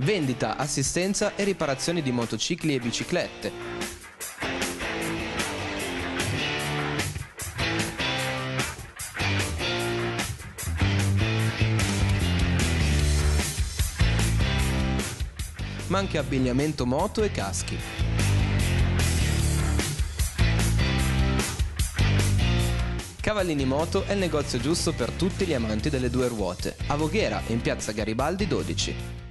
vendita, assistenza e riparazioni di motocicli e biciclette. Ma anche abbigliamento moto e caschi. Cavallini Moto è il negozio giusto per tutti gli amanti delle due ruote, a Voghera, in piazza Garibaldi 12.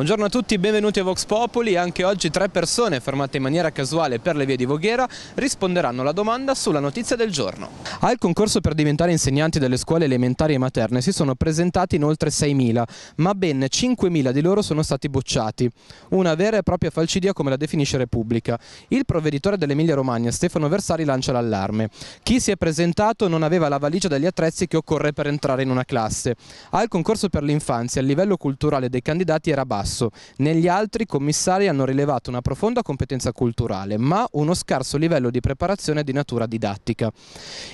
Buongiorno a tutti, benvenuti a Vox Populi. Anche oggi tre persone fermate in maniera casuale per le vie di Voghera risponderanno alla domanda sulla notizia del giorno. Al concorso per diventare insegnanti delle scuole elementari e materne si sono presentati in oltre 6.000, ma ben 5.000 di loro sono stati bocciati. Una vera e propria falcidia come la definisce Repubblica. Il provveditore dell'Emilia Romagna, Stefano Versari, lancia l'allarme. Chi si è presentato non aveva la valigia degli attrezzi che occorre per entrare in una classe. Al concorso per l'infanzia il livello culturale dei candidati era basso basso. Negli altri commissari hanno rilevato una profonda competenza culturale, ma uno scarso livello di preparazione di natura didattica.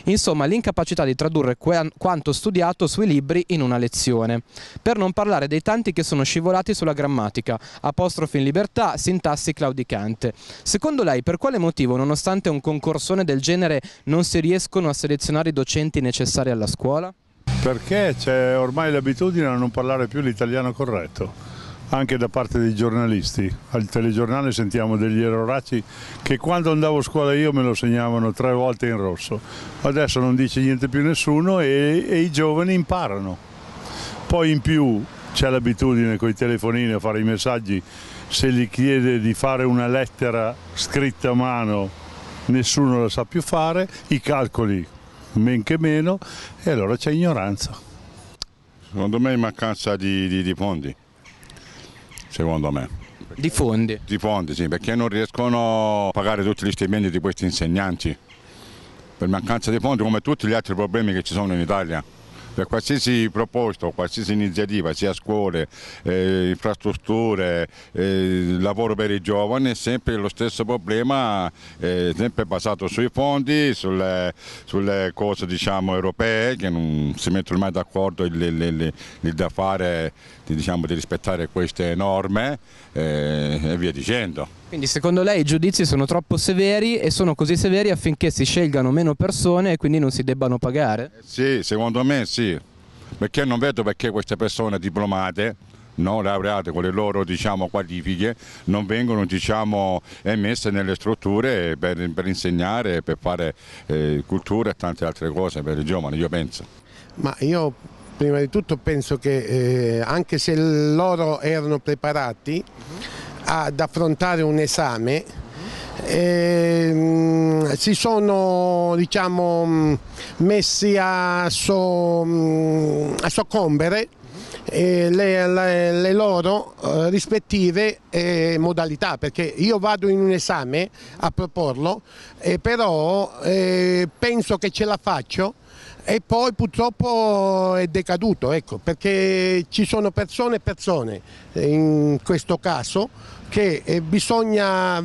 Insomma, l'incapacità di tradurre quanto studiato sui libri in una lezione. Per non parlare dei tanti che sono scivolati sulla grammatica, apostrofi in libertà, sintassi claudicante. Secondo lei, per quale motivo, nonostante un concorsone del genere, non si riescono a selezionare i docenti necessari alla scuola? Perché c'è ormai l'abitudine a non parlare più l'italiano corretto anche da parte dei giornalisti. Al telegiornale sentiamo degli erroracci che quando andavo a scuola io me lo segnavano tre volte in rosso. Adesso non dice niente più nessuno e, e i giovani imparano. Poi in più c'è l'abitudine con i telefonini a fare i messaggi, se gli chiede di fare una lettera scritta a mano nessuno la sa più fare, i calcoli men che meno e allora c'è ignoranza. Secondo me è mancanza di, di, di fondi secondo me. Di fondi? Di fondi, sì, perché non riescono a pagare tutti gli stipendi di questi insegnanti. Per mancanza di fondi, come tutti gli altri problemi che ci sono in Italia per qualsiasi proposta, qualsiasi iniziativa, sia scuole, eh, infrastrutture, eh, lavoro per i giovani, è sempre lo stesso problema, eh, sempre basato sui fondi, sulle, sulle cose diciamo, europee che non si mettono mai d'accordo il, da fare di, diciamo, di rispettare queste norme eh, e via dicendo. Quindi secondo lei i giudizi sono troppo severi e sono così severi affinché si scelgano meno persone e quindi non si debbano pagare? Eh, sì, secondo me sì, perché non vedo perché queste persone diplomate no, laureate con le loro diciamo, qualifiche non vengono diciamo, emesse nelle strutture per, per insegnare, per fare eh, cultura e tante altre cose per i giovani, io penso. Ma io prima di tutto penso che eh, anche se loro erano preparati, ad affrontare un esame eh, si sono diciamo, messi a, so, a soccombere eh, le, le, le, loro eh, rispettive eh, modalità perché io vado in un esame a proporlo però eh, penso che ce la faccio e poi purtroppo è decaduto ecco, perché ci sono persone e persone in questo caso che eh, bisogna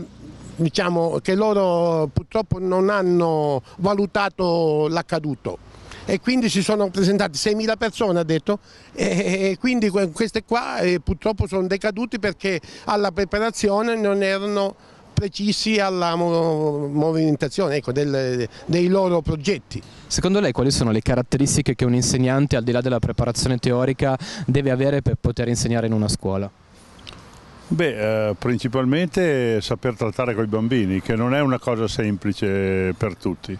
diciamo che loro purtroppo non hanno valutato l'accaduto. E quindi si sono presentate 6.000 persone ha detto e quindi queste qua eh, purtroppo sono decaduti perché alla preparazione non erano precisi alla movimentazione ecco, del, dei loro progetti. Secondo lei quali sono le caratteristiche che un insegnante al di là della preparazione teorica deve avere per poter insegnare in una scuola? Beh, eh, principalmente saper trattare con i bambini, che non è una cosa semplice per tutti.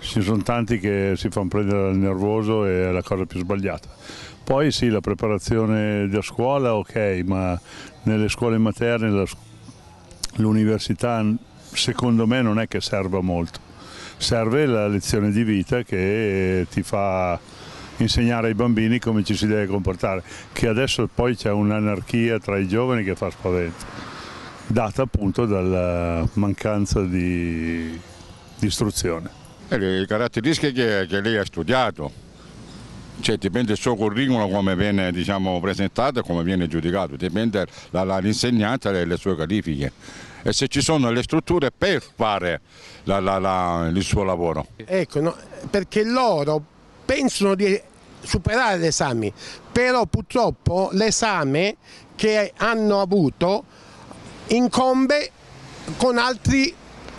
Ci sono tanti che si fanno prendere dal nervoso e è la cosa più sbagliata. Poi sì, la preparazione da scuola ok, ma nelle scuole materne l'università secondo me non è che serva molto. Serve la lezione di vita che ti fa insegnare ai bambini come ci si deve comportare, che adesso poi c'è un'anarchia tra i giovani che fa spavento, data appunto dalla mancanza di, istruzione. Le caratteristiche che, che lei ha studiato, cioè, dipende dal suo curriculum come viene diciamo, presentato e come viene giudicato, dipende dall'insegnante e le sue qualifiche e se ci sono le strutture per fare la, la, la, il suo lavoro. Ecco, no, perché loro pensano di superare l'esame, però purtroppo l'esame che hanno avuto incombe con altre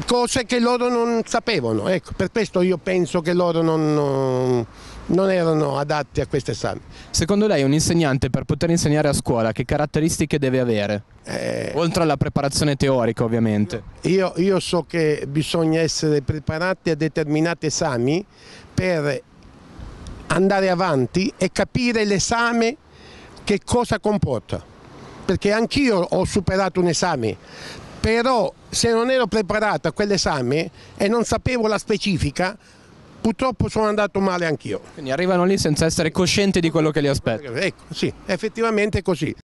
cose che loro non sapevano. Ecco, per questo io penso che loro non, non erano adatti a questo esame. Secondo lei un insegnante per poter insegnare a scuola che caratteristiche deve avere? Eh, Oltre alla preparazione teorica ovviamente. io, io so che bisogna essere preparati a determinati esami per andare avanti e capire l'esame che cosa comporta. Perché anch'io ho superato un esame, però se non ero preparato a quell'esame e non sapevo la specifica, purtroppo sono andato male anch'io. Quindi arrivano lì senza essere coscienti di quello che li aspetta. Ecco, sì, effettivamente è così.